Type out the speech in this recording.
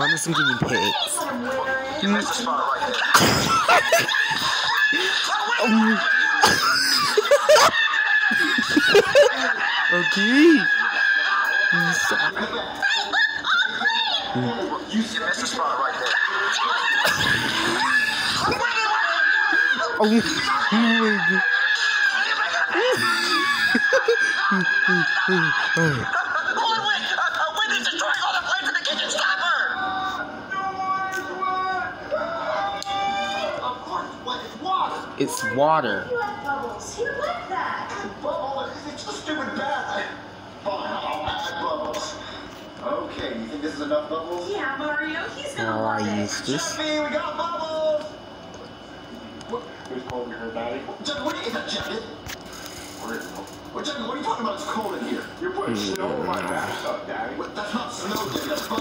Run some guinea pigs. You. Okay. Stop. You missed the spot right there. Oh, oh my god. Oh, oh, add bubbles. You like that. Bubbles. It's a stupid Okay, you think this is enough bubbles? Yeah, Mario, he's gonna How love I it. this. Jeffy, we got bubbles! What? Who's holding her, Daddy? Jeffy, what is that jacket? Where is it? What, Jeffy, what are you talking about? It's cold in here. You're putting mm, snow on my back, What, that's not snow, Jeffy, that's bubbles.